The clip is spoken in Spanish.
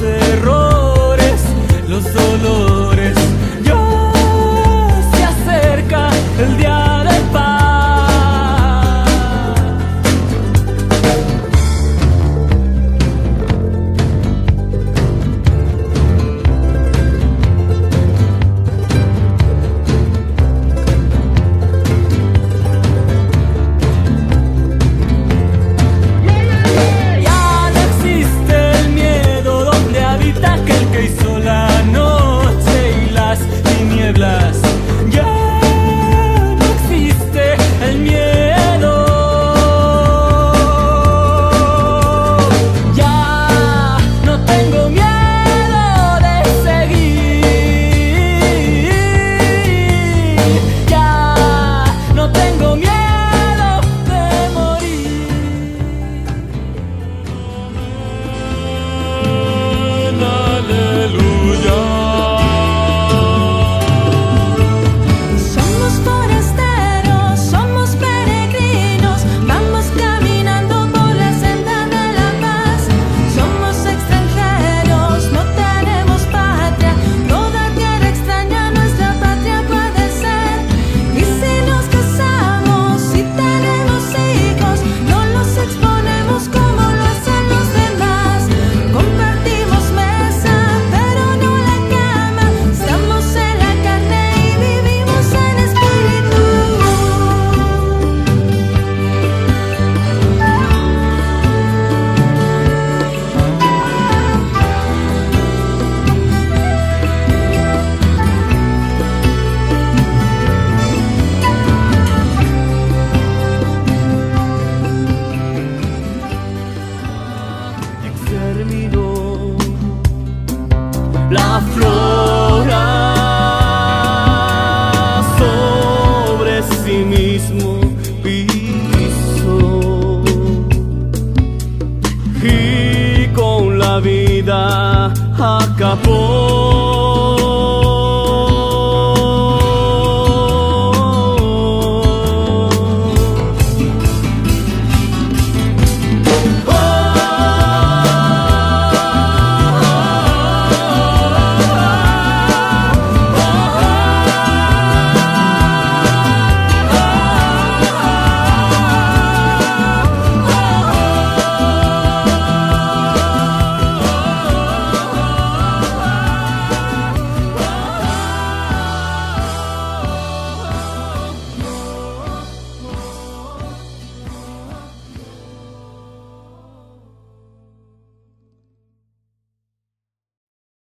cerró. terminó la flora sobre sí mismo pisó y con la vida acabó.